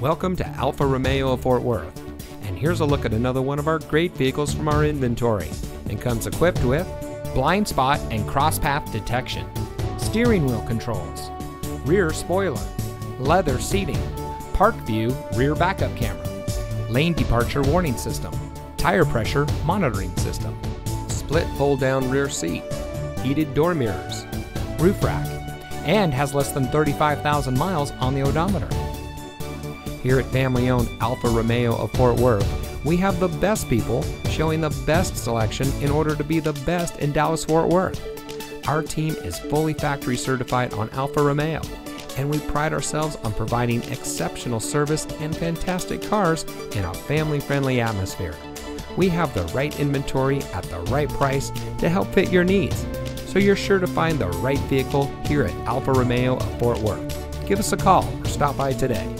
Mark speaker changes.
Speaker 1: Welcome to Alfa Romeo of Fort Worth. And here's a look at another one of our great vehicles from our inventory. And comes equipped with blind spot and cross path detection, steering wheel controls, rear spoiler, leather seating, park view rear backup camera, lane departure warning system, tire pressure monitoring system, split fold down rear seat, heated door mirrors, roof rack, and has less than 35,000 miles on the odometer. Here at family owned Alfa Romeo of Fort Worth, we have the best people showing the best selection in order to be the best in Dallas Fort Worth. Our team is fully factory certified on Alfa Romeo, and we pride ourselves on providing exceptional service and fantastic cars in a family friendly atmosphere. We have the right inventory at the right price to help fit your needs, so you're sure to find the right vehicle here at Alfa Romeo of Fort Worth. Give us a call or stop by today.